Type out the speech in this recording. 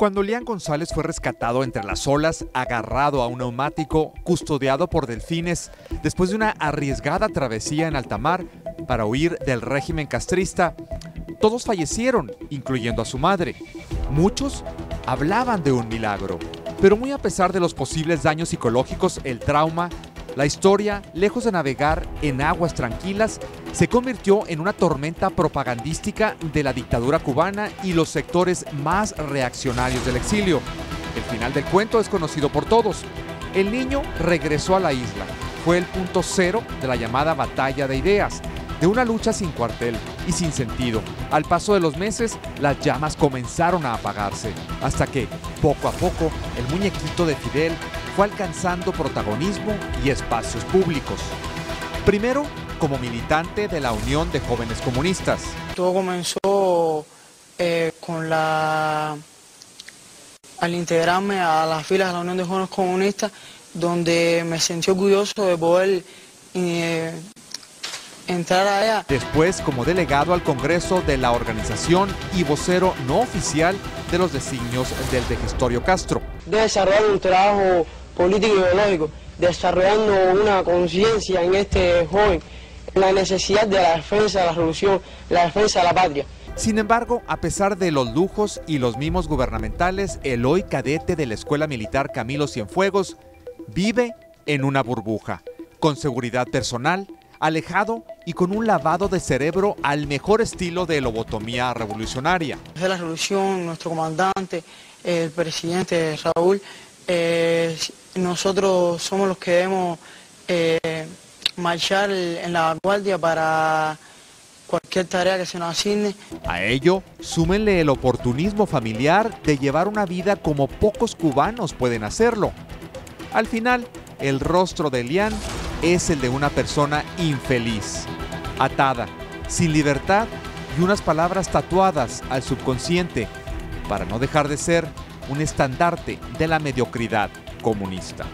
Cuando Lian González fue rescatado entre las olas, agarrado a un neumático, custodiado por delfines, después de una arriesgada travesía en alta mar para huir del régimen castrista, todos fallecieron, incluyendo a su madre. Muchos hablaban de un milagro, pero muy a pesar de los posibles daños psicológicos, el trauma, la historia, lejos de navegar en aguas tranquilas, se convirtió en una tormenta propagandística de la dictadura cubana y los sectores más reaccionarios del exilio. El final del cuento es conocido por todos. El niño regresó a la isla. Fue el punto cero de la llamada batalla de ideas, de una lucha sin cuartel y sin sentido. Al paso de los meses, las llamas comenzaron a apagarse, hasta que, poco a poco, el muñequito de Fidel fue alcanzando protagonismo y espacios públicos. Primero, como militante de la Unión de Jóvenes Comunistas. Todo comenzó eh, con la al integrarme a las filas de la Unión de Jóvenes Comunistas, donde me sentí orgulloso de poder eh, entrar allá. Después, como delegado al Congreso de la organización y vocero no oficial de los designios del de Gestorio Castro. De desarrollar un trabajo político y ideológico, desarrollando una conciencia en este joven, la necesidad de la defensa de la revolución, la defensa de la patria. Sin embargo, a pesar de los lujos y los mimos gubernamentales, el hoy cadete de la Escuela Militar Camilo Cienfuegos vive en una burbuja, con seguridad personal, alejado y con un lavado de cerebro al mejor estilo de lobotomía revolucionaria. De la revolución, nuestro comandante, el presidente Raúl, eh, nosotros somos los que debemos eh, marchar en la vanguardia para cualquier tarea que se nos asigne. A ello, súmenle el oportunismo familiar de llevar una vida como pocos cubanos pueden hacerlo. Al final, el rostro de Elian es el de una persona infeliz, atada, sin libertad y unas palabras tatuadas al subconsciente para no dejar de ser un estandarte de la mediocridad comunista.